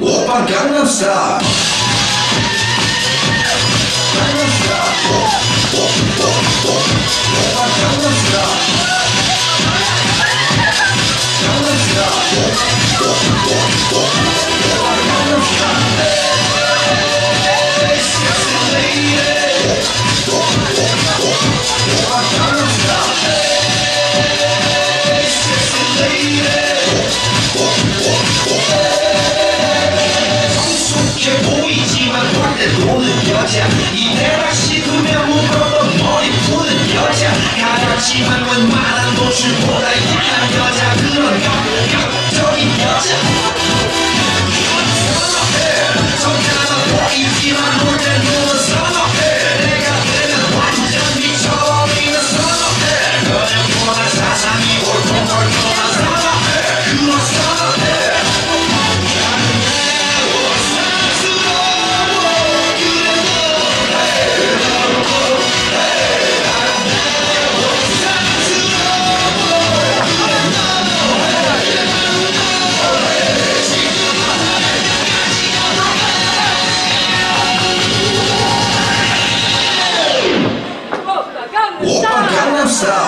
오빠 강남스타. 강남스타 오빠 강남스타 강남스타 오빠 강남스타. 我的表姐，一到夏天就面无表情。我的表姐，看到鸡毛蒜皮的事儿，我。myself.